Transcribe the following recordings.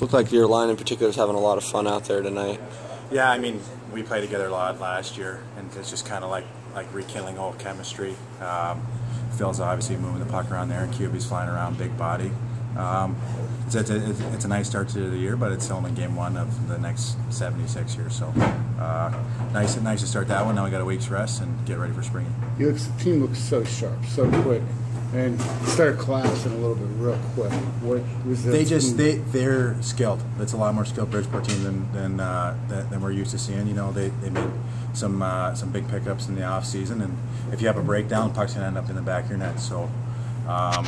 guys. Looked like your line in particular is having a lot of fun out there tonight. Yeah, I mean, we played together a lot last year, and it's just kind of like like rekindling old chemistry. Um, Phil's obviously moving the puck around there, and QB's flying around, big body. Um, it's, it's, a, it's, a, nice start to the year, but it's only game one of the next 76 years. So uh, nice, nice to start that one. Now we got a week's rest and get ready for spring. You the team looks so sharp, so quick, and start collapsing a little bit real quick. What was? They just they they're skilled. It's a lot more skilled Bridgeport team than than, uh, than we're used to seeing. You know, they, they made some uh, some big pickups in the off season, and if you have a breakdown, puck's gonna end up in the back of your net. So. Um,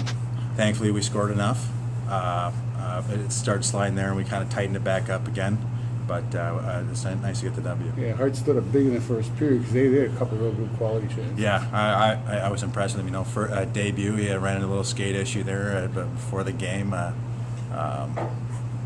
thankfully, we scored enough. Uh, uh, it started sliding there, and we kind of tightened it back up again. But uh, uh it's nice to get the W. Yeah, Hart stood up big in the first period because they, they had a couple of real good quality chances. Yeah, I, I, I, was impressed with him. You know, for a debut, he had ran into a little skate issue there, uh, but before the game. Uh, um,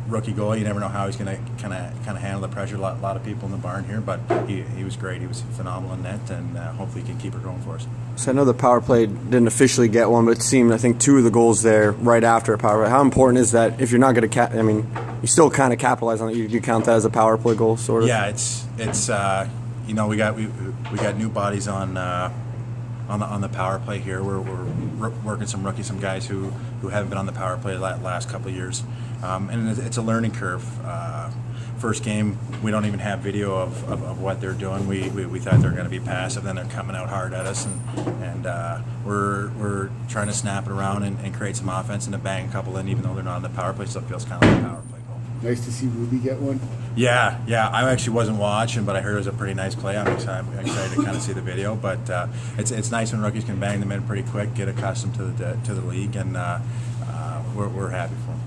rookie goalie. You never know how he's going to kind of kind of handle the pressure. A lot, lot, of people in the barn here, but he, he was great. He was phenomenal in net, and uh, hopefully he can keep it going for us. So I know the power play didn't officially get one, but it seemed I think two of the goals there right after a power play. How important is that if you're not going to? Ca- I mean, you still kind of capitalize on it. You, you, count that as a power play goal, sort of. Yeah, it's it's uh, you know we got we we got new bodies on. Uh, on the on the power play here. We're, we're working some rookies, some guys who, who haven't been on the power play the last couple of years, um, and it's a learning curve. Uh, first game, we don't even have video of, of, of what they're doing. We, we, we thought they were going to be passive, then they're coming out hard at us, and, and uh, we're, we're trying to snap it around and, and, create some offense and to bang a couple in, even though they're not on the power play. Still feels kind of like a power play. Nice to see Ruby get one. Yeah, yeah. I actually wasn't watching, but I heard it was a pretty nice play. I'm excited, I'm excited to kind of see the video. But uh, it's it's nice when rookies can bang them in pretty quick, get accustomed to the to the league, and uh, uh we're, we're happy for them.